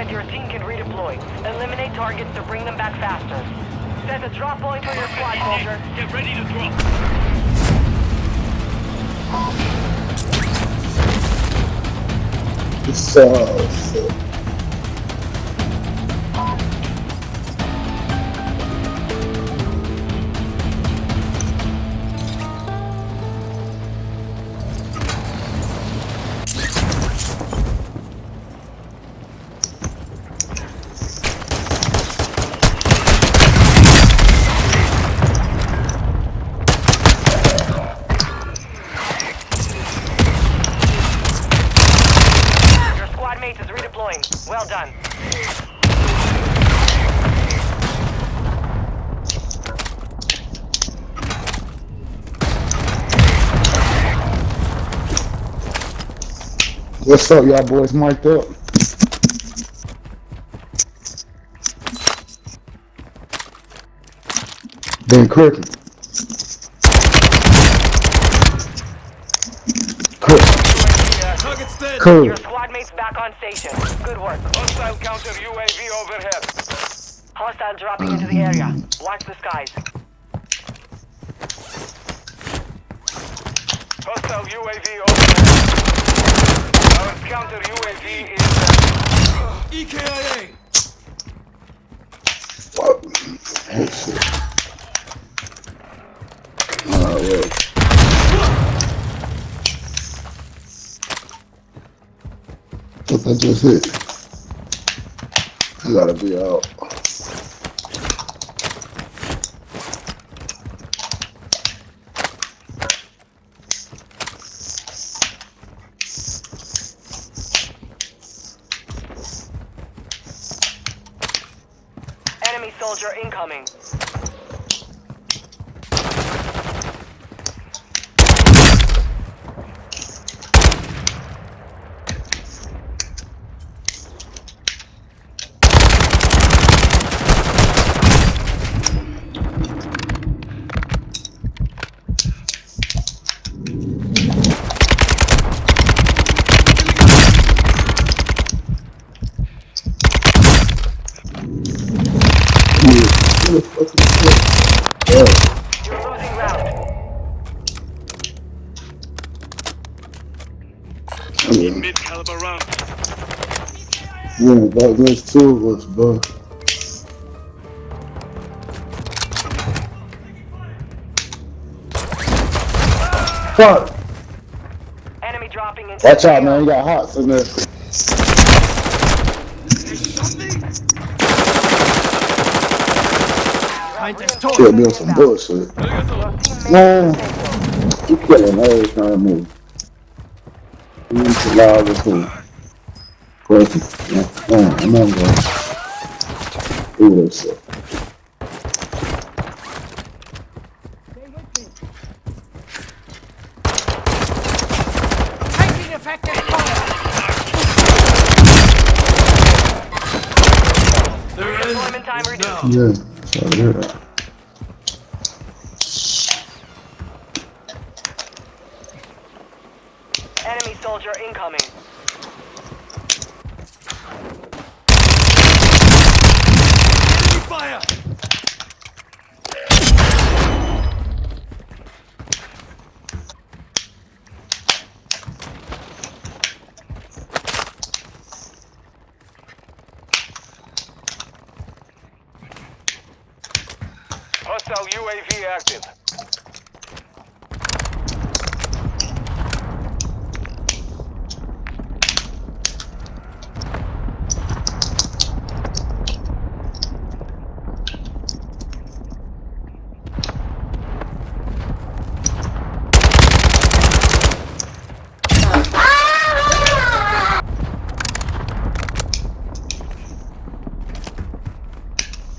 and your team can redeploy. Eliminate targets to bring them back faster. Set a drop point for your squad, soldier. Get ready to drop. So. What's up, y'all boys? Mic'd up. Ben Cricket. Cook. Target's. Cool. Your squad mate's back on station. Good work. Hostile counter UAV overhead. Hostile dropping into the area. Watch the skies. Hostile UAV overhead. Our counter UAV uh. Oh. I gotta be out. Enemy soldier incoming. Yeah. What the fuck? Yeah. You're losing round. I mean, Mid caliber round. yeah, that, there's two of us, bro. Fuck! Enemy dropping into Watch out, man. You got hots in there. Kill me on some bullshit. Man, you killing every time I move. You need to lie with who? Question. Yeah, man, I'm on going. Do this shit. Taking effective fire. Deployment time reduced. Yeah, sorry to hear that. Enemy soldier incoming. Fire. Hostile UAV active.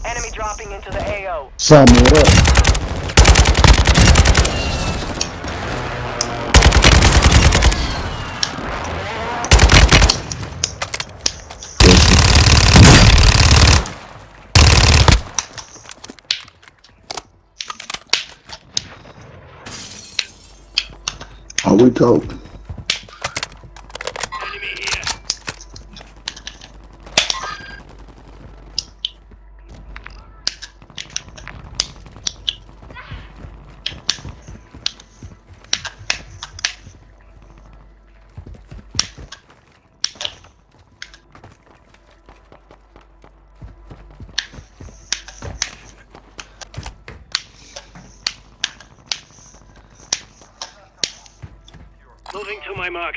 Enemy dropping into the AO. Sum it up. How we go? Mark.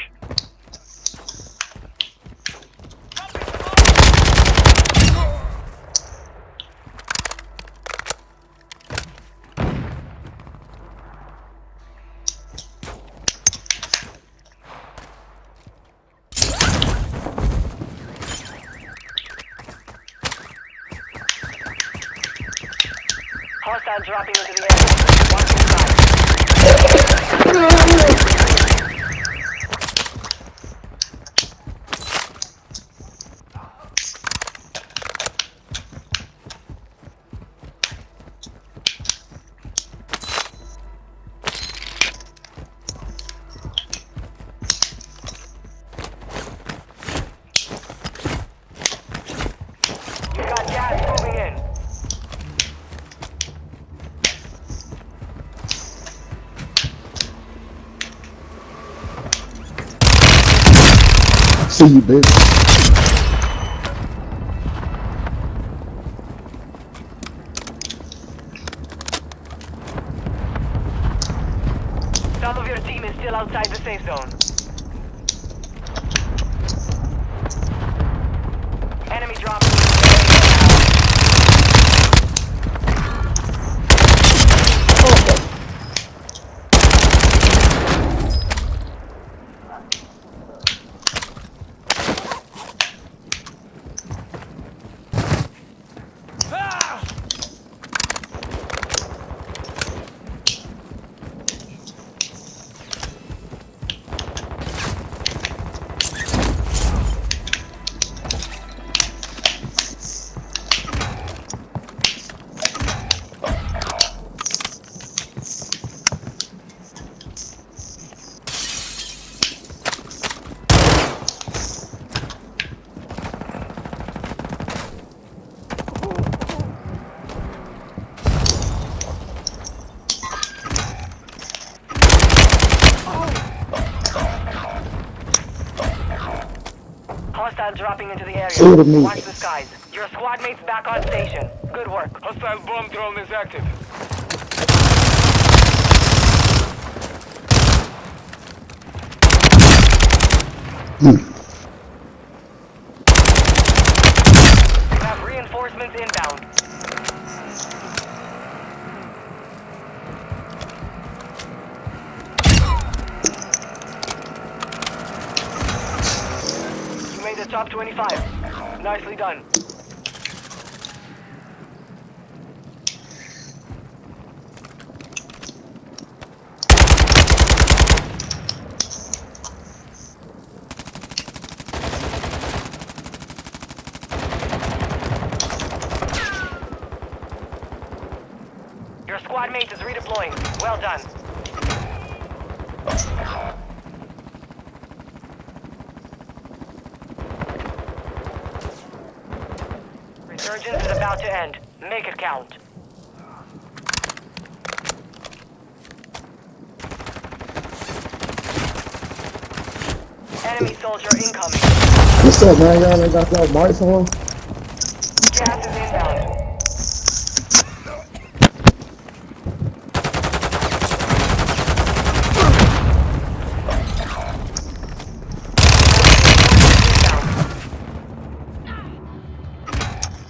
Hostile dropping into the area. Watch the skies. You got gas moving in. See you, bitch. Some of your team is still outside the safe zone. Enemy dropping. Hostile dropping into the Shoot area. me. Watch the skies. Your squad mates back on station. Good work. Hostile bomb drone is active. You top 25. Nicely done. Your squad mate is redeploying. Well done. Resurgence is about to end. Make it count. Enemy soldier incoming. What's up, man? Y'all ain't got that mics on? Gas is inbound.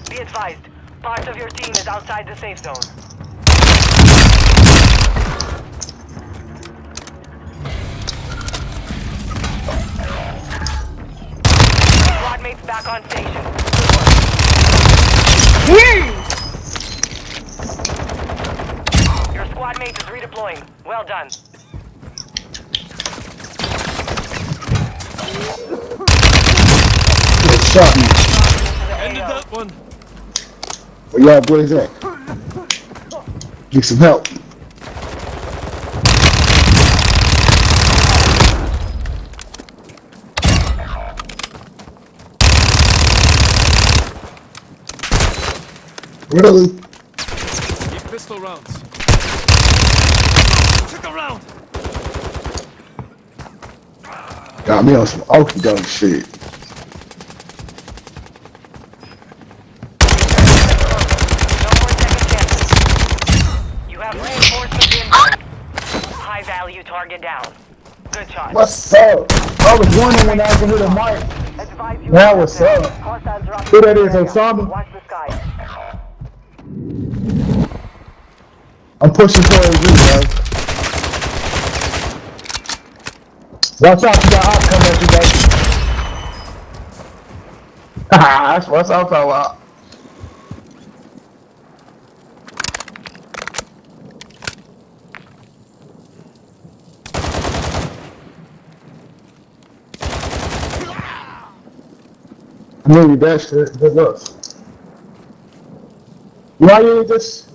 Be advised, part of your team is outside the safe zone. Squad mates back on station. Your squad mate is redeploying. Well done. Good shot me. Ended that one. Where y'all boys at? Get some help. Really? Keep pistol rounds. Took a round. Got me on some okie doke shit. Target down. Good shot. What's up? I was wondering when I gonna hit the mic. Now what's up? Who that is. Osama? Watch the sky. I'm pushing towards you, bro. Watch out, you got op coming at you, bro. That's what's I'm talking about. I knew you that shit. Good luck. Why you just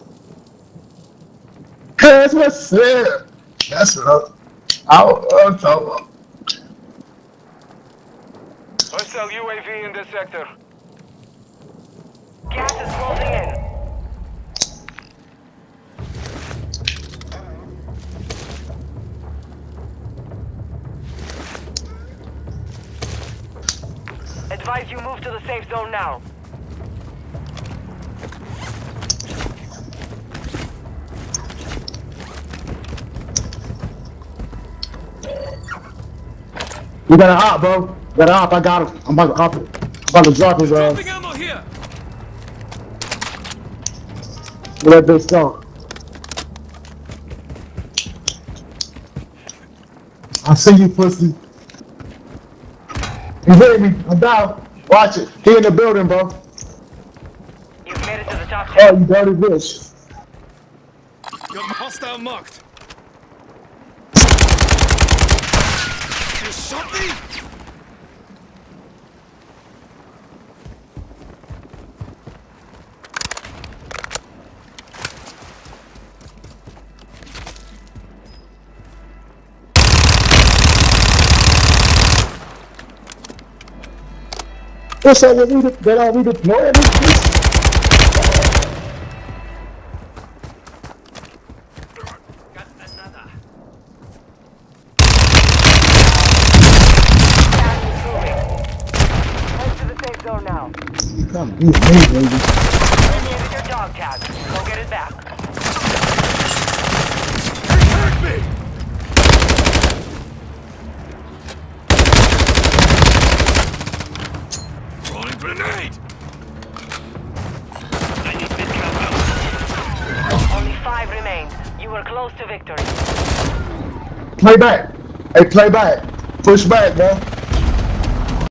Cause what's up? That's what I'm, I- I'm talking about. Hostile UAV in this sector. Gas is closing in. To the safe zone now. You got an op, bro. You got an op. I got him. I'm about to op it. I'm about to drop his ass. Dropping ammo here. Where that bitch go? I see you, pussy. You hear me? I'm down. Watch it. He in the building, bro. You've made it to the top Oh, 10. you dirty bitch. Got hostile marked. You shot me? What's up? We de- that all we deploying this bitch? Gas is moving. Head to the safe zone now. Come get me, baby. Located your dog tag. Go get it back. Hurt me! Throwing grenade! I need mid-count ammo. Only five remain. You were close to victory. Play back. Hey, play back. Push back, bro.